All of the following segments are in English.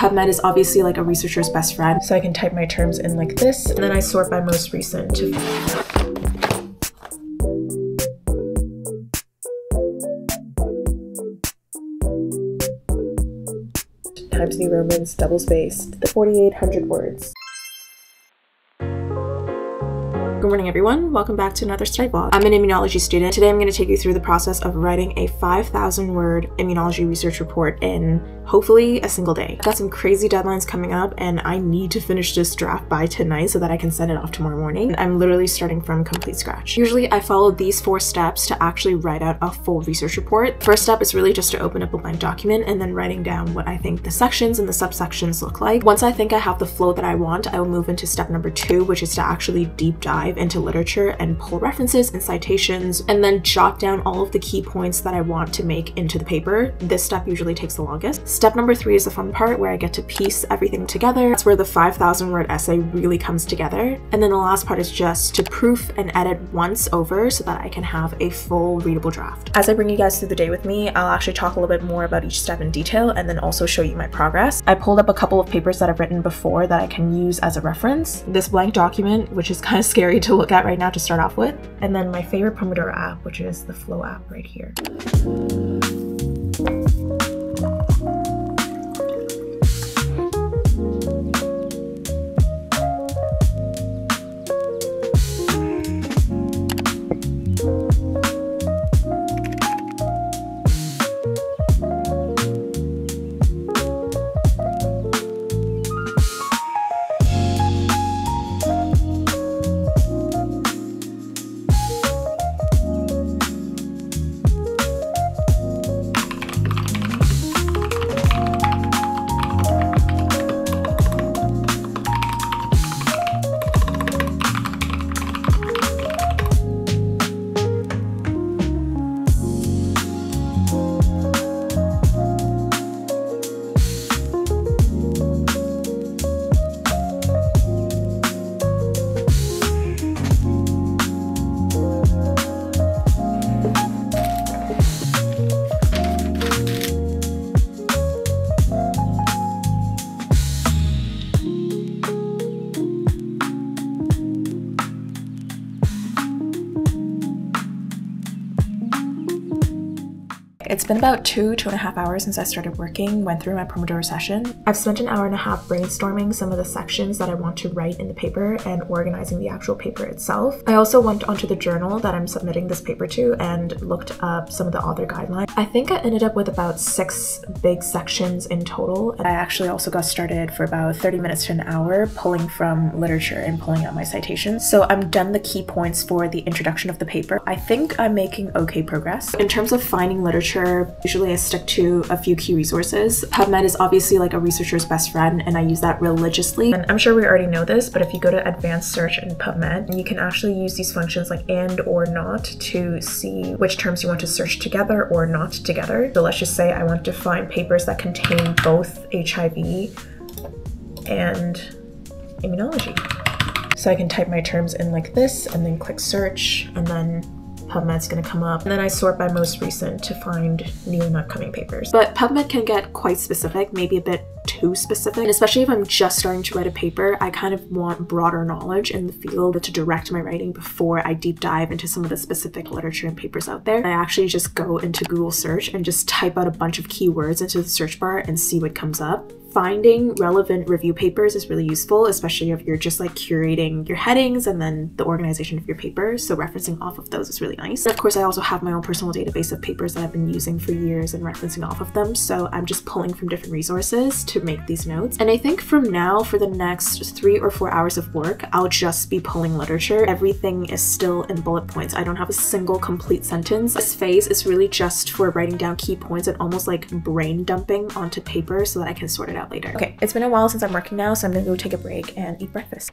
PubMed is obviously like a researcher's best friend. So I can type my terms in like this, and then I sort by most recent Times New Romans double spaced, the 4800 words. Good morning everyone, welcome back to another study vlog. I'm an immunology student. Today I'm going to take you through the process of writing a 5,000 word immunology research report in hopefully a single day. I've got some crazy deadlines coming up and I need to finish this draft by tonight so that I can send it off tomorrow morning. I'm literally starting from complete scratch. Usually I follow these four steps to actually write out a full research report. First step is really just to open up a blank document and then writing down what I think the sections and the subsections look like. Once I think I have the flow that I want, I will move into step number two, which is to actually deep dive dive into literature and pull references and citations, and then jot down all of the key points that I want to make into the paper. This step usually takes the longest. Step number three is the fun part where I get to piece everything together. That's where the 5,000 word essay really comes together. And then the last part is just to proof and edit once over so that I can have a full readable draft. As I bring you guys through the day with me, I'll actually talk a little bit more about each step in detail and then also show you my progress. I pulled up a couple of papers that I've written before that I can use as a reference. This blank document, which is kind of scary to look at right now to start off with. And then my favorite Pomodoro app, which is the Flow app right here. Been about two, two and a half hours since I started working, went through my Pomodoro session. I've spent an hour and a half brainstorming some of the sections that I want to write in the paper and organizing the actual paper itself. I also went onto the journal that I'm submitting this paper to and looked up some of the author guidelines. I think I ended up with about six big sections in total. I actually also got started for about 30 minutes to an hour pulling from literature and pulling out my citations. So I'm done the key points for the introduction of the paper. I think I'm making okay progress. In terms of finding literature usually I stick to a few key resources. PubMed is obviously like a researcher's best friend and I use that religiously. And I'm sure we already know this, but if you go to advanced search in PubMed, you can actually use these functions like and or not to see which terms you want to search together or not together. So let's just say I want to find papers that contain both HIV and immunology. So I can type my terms in like this and then click search and then PubMed's gonna come up. And then I sort by most recent to find new and upcoming papers. But PubMed can get quite specific, maybe a bit too specific. And especially if I'm just starting to write a paper, I kind of want broader knowledge in the field to direct my writing before I deep dive into some of the specific literature and papers out there. I actually just go into Google search and just type out a bunch of keywords into the search bar and see what comes up finding relevant review papers is really useful, especially if you're just like curating your headings and then the organization of your papers. So referencing off of those is really nice. And of course, I also have my own personal database of papers that I've been using for years and referencing off of them. So I'm just pulling from different resources to make these notes. And I think from now for the next three or four hours of work, I'll just be pulling literature. Everything is still in bullet points. I don't have a single complete sentence. This phase is really just for writing down key points and almost like brain dumping onto paper so that I can sort it out out later. Okay, it's been a while since I'm working now, so I'm gonna go take a break and eat breakfast.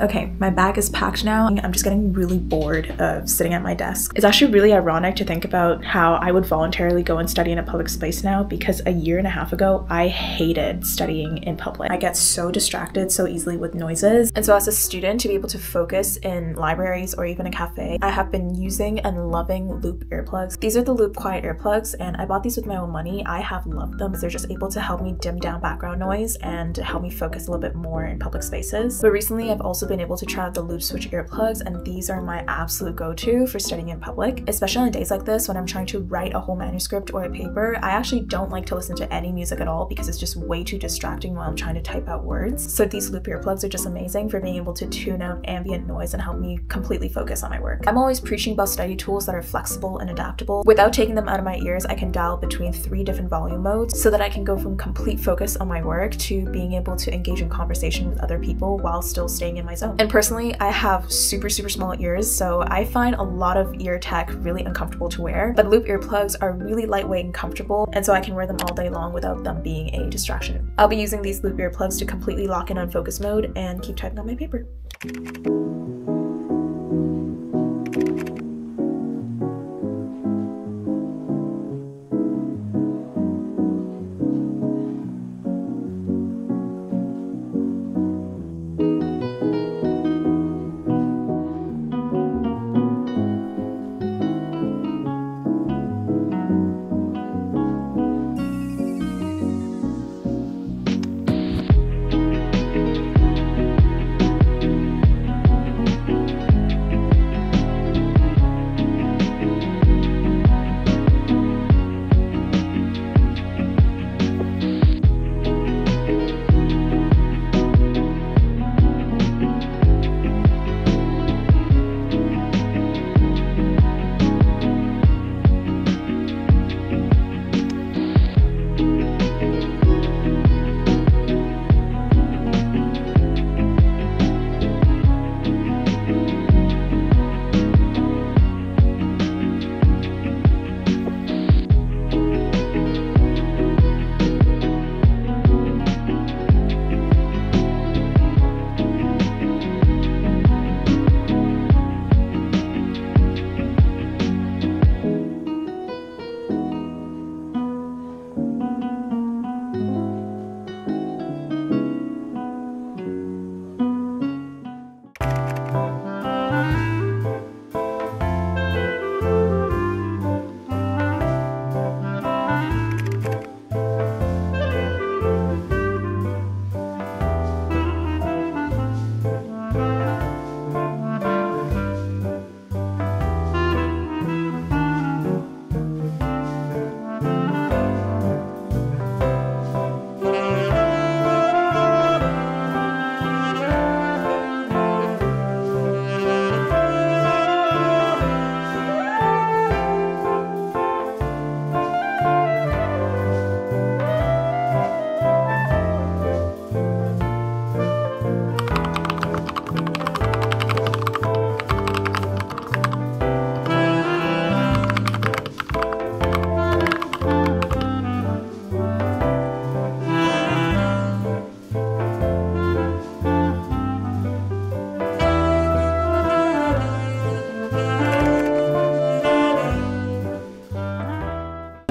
Okay, my bag is packed now. I'm just getting really bored of sitting at my desk. It's actually really ironic to think about how I would voluntarily go and study in a public space now because a year and a half ago, I hated studying in public. I get so distracted so easily with noises. And so as a student, to be able to focus in libraries or even a cafe, I have been using and loving Loop earplugs. These are the Loop Quiet earplugs and I bought these with my own money. I have loved them. They're just able to help me dim down background noise and help me focus a little bit more in public spaces. But recently I've also been able to try out the Loop Switch earplugs and these are my absolute go-to for studying in public, especially on days like this when I'm trying to write a whole manuscript or a paper. I actually don't like to listen to any music at all because it's just way too distracting while I'm trying to type out words. So these Loop earplugs are just amazing for being able to tune out ambient noise and help me completely focus on my work. I'm always preaching about study tools that are flexible and adaptable. Without taking them out of my ears, I can dial between three different volume modes so that I can go from complete focus on my work to being able to engage in conversation with other people while still staying in my zone. And personally, I have super, super small ears, so I find a lot of ear tech really uncomfortable to wear, but loop earplugs are really lightweight and comfortable, and so I can wear them all day long without them being a distraction. I'll be using these loop earplugs to completely lock in on focus mode and keep typing on my paper.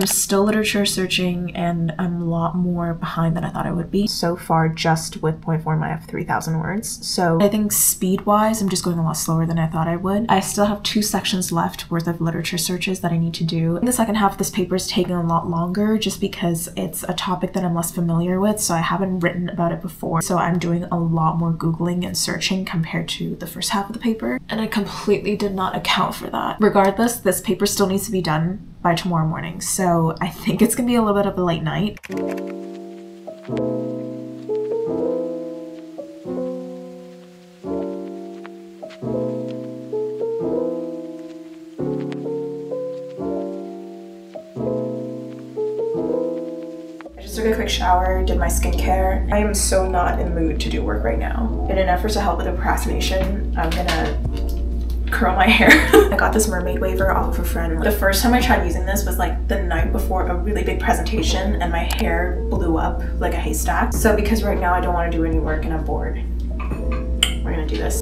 Still literature searching and I'm a lot more behind than I thought I would be. So far, just with point form, I have 3,000 words. So I think speed wise, I'm just going a lot slower than I thought I would. I still have two sections left worth of literature searches that I need to do. In the second half of this paper is taking a lot longer just because it's a topic that I'm less familiar with. So I haven't written about it before. So I'm doing a lot more Googling and searching compared to the first half of the paper. And I completely did not account for that. Regardless, this paper still needs to be done by tomorrow morning. So I think it's gonna be a little bit of a late night. I just took a quick shower, did my skincare. I am so not in the mood to do work right now. In an effort to help with procrastination, I'm gonna curl my hair. I got this mermaid waver off of a friend. The first time I tried using this was like the night before a really big presentation and my hair blew up like a haystack. So because right now I don't want to do any work and I'm bored, we're gonna do this.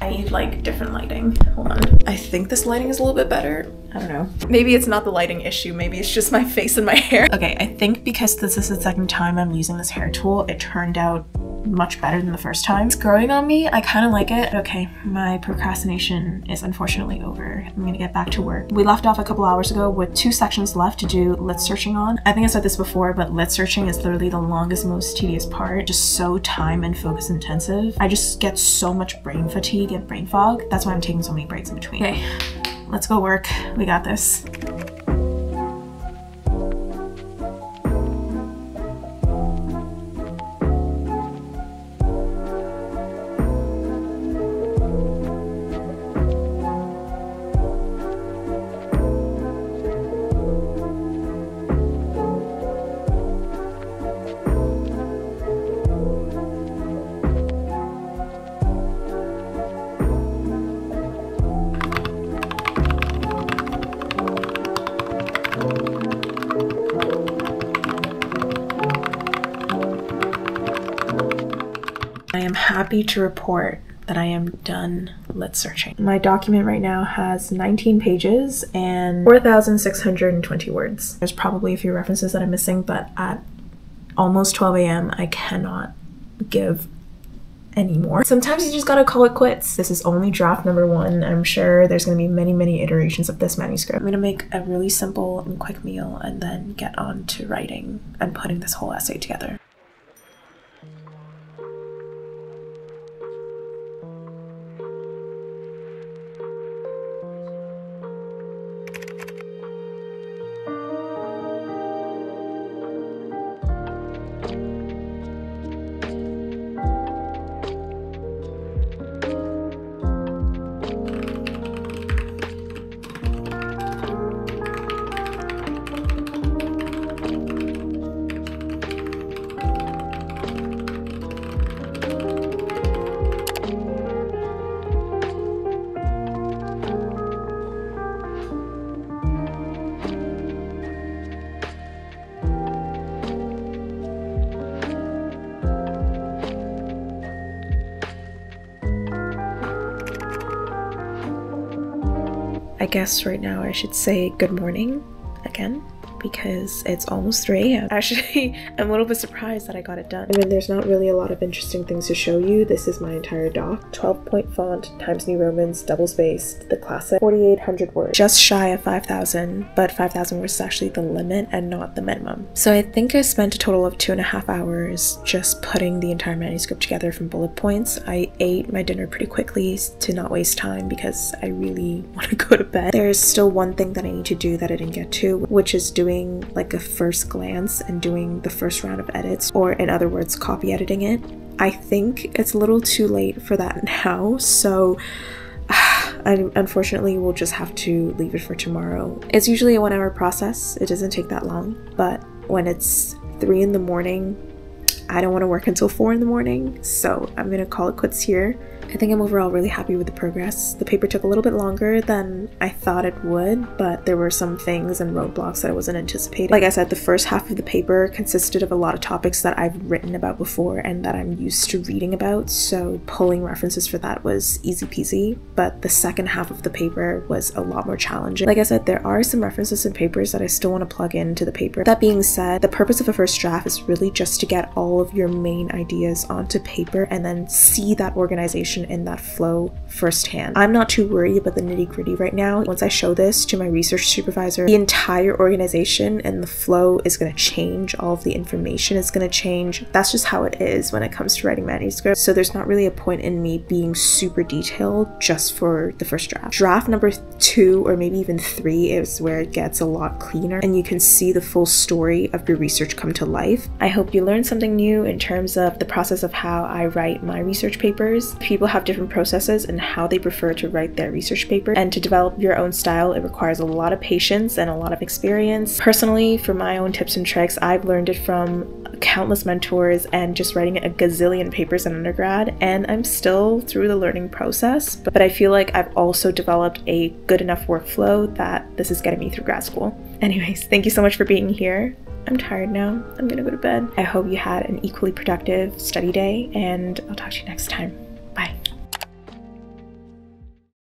I need like different lighting. Hold on. I think this lighting is a little bit better. I don't know. Maybe it's not the lighting issue. Maybe it's just my face and my hair. Okay, I think because this is the second time I'm using this hair tool, it turned out much better than the first time. It's growing on me. I kind of like it. Okay, my procrastination is unfortunately over. I'm gonna get back to work. We left off a couple hours ago with two sections left to do lit searching on. I think I said this before, but lit searching is literally the longest, most tedious part. Just so time and focus intensive. I just get so much brain fatigue and brain fog. That's why I'm taking so many breaks in between. Okay, let's go work. We got this. Happy to report that I am done lit searching. My document right now has 19 pages and 4,620 words. There's probably a few references that I'm missing, but at almost 12 a.m., I cannot give anymore. Sometimes you just gotta call it quits. This is only draft number one. I'm sure there's gonna be many, many iterations of this manuscript. I'm gonna make a really simple and quick meal and then get on to writing and putting this whole essay together. I guess right now I should say good morning again because it's almost 3 a.m. Actually, I'm a little bit surprised that I got it done. I mean, there's not really a lot of interesting things to show you. This is my entire doc. 12 point font, Times New Romans, double spaced, the classic, 4,800 words. Just shy of 5,000, but 5,000 words is actually the limit and not the minimum. So I think I spent a total of two and a half hours just putting the entire manuscript together from bullet points. I ate my dinner pretty quickly to not waste time because I really want to go to bed. There's still one thing that I need to do that I didn't get to, which is doing like a first glance and doing the first round of edits, or in other words, copy editing it. I think it's a little too late for that now, so unfortunately will just have to leave it for tomorrow. It's usually a one hour process, it doesn't take that long, but when it's three in the morning, I don't want to work until four in the morning, so I'm gonna call it quits here. I think I'm overall really happy with the progress. The paper took a little bit longer than I thought it would, but there were some things and roadblocks that I wasn't anticipating. Like I said, the first half of the paper consisted of a lot of topics that I've written about before and that I'm used to reading about, so pulling references for that was easy peasy, but the second half of the paper was a lot more challenging. Like I said, there are some references and papers that I still want to plug into the paper. That being said, the purpose of a first draft is really just to get all of your main ideas onto paper and then see that organization in that flow firsthand. I'm not too worried about the nitty gritty right now. Once I show this to my research supervisor, the entire organization and the flow is going to change. All of the information is going to change. That's just how it is when it comes to writing manuscripts. So there's not really a point in me being super detailed just for the first draft. Draft number two or maybe even three is where it gets a lot cleaner and you can see the full story of your research come to life. I hope you learned something new in terms of the process of how I write my research papers. People have different processes and how they prefer to write their research paper, and to develop your own style, it requires a lot of patience and a lot of experience. Personally, for my own tips and tricks, I've learned it from countless mentors and just writing a gazillion papers in undergrad, and I'm still through the learning process. But I feel like I've also developed a good enough workflow that this is getting me through grad school. Anyways, thank you so much for being here. I'm tired now. I'm gonna go to bed. I hope you had an equally productive study day, and I'll talk to you next time.